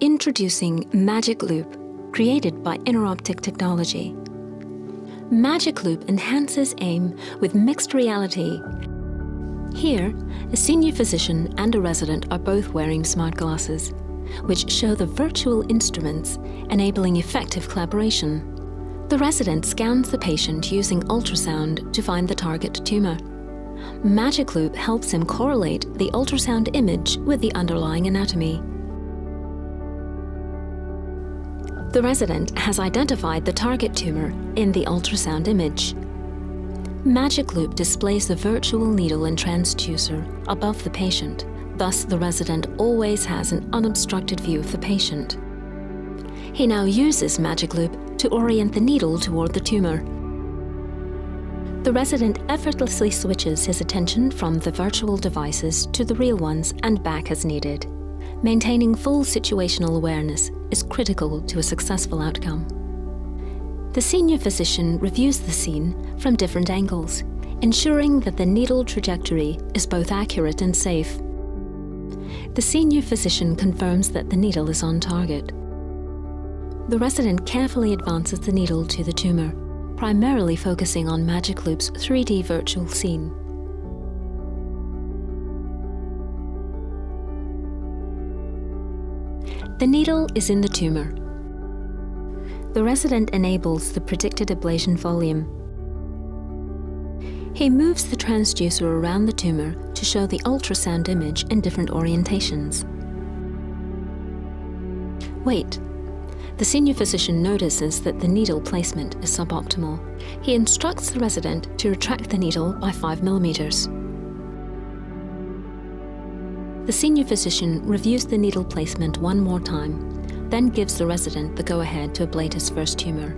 Introducing Magic Loupe, created by InnerOptic Technology. Magic Loupe enhances AIM with mixed reality. Here, a senior physician and a resident are both wearing smart glasses, which show the virtual instruments, enabling effective collaboration. The resident scans the patient using ultrasound to find the target tumour. Magic Loupe helps him correlate the ultrasound image with the underlying anatomy. The resident has identified the target tumour in the ultrasound image. Magic Loupe displays the virtual needle and transducer above the patient. Thus, the resident always has an unobstructed view of the patient. He now uses Magic Loupe to orient the needle toward the tumour. The resident effortlessly switches his attention from the virtual devices to the real ones and back as needed. Maintaining full situational awareness is critical to a successful outcome. The senior physician reviews the scene from different angles, ensuring that the needle trajectory is both accurate and safe. The senior physician confirms that the needle is on target. The resident carefully advances the needle to the tumour, primarily focusing on Magic Loupe's 3D virtual scene. The needle is in the tumour, the resident enables the predicted ablation volume. He moves the transducer around the tumour to show the ultrasound image in different orientations. Wait. The senior physician notices that the needle placement is suboptimal. He instructs the resident to retract the needle by 5 millimeters. The senior physician reviews the needle placement one more time then gives the resident the go-ahead to ablate his first tumour.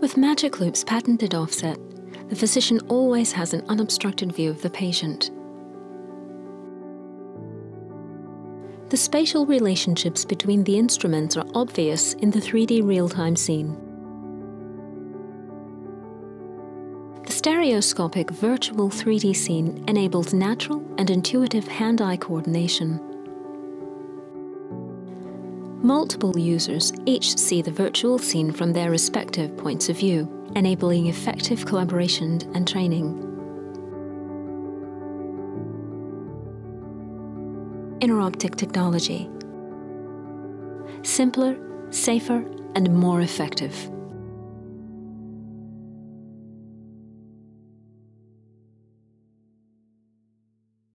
With Magic Loupe's patented offset, the physician always has an unobstructed view of the patient. The spatial relationships between the instruments are obvious in the 3D real-time scene. Stereoscopic virtual 3D scene enables natural and intuitive hand-eye coordination. Multiple users each see the virtual scene from their respective points of view, enabling effective collaboration and training. InnerOptic technology. Simpler, safer, and more effective.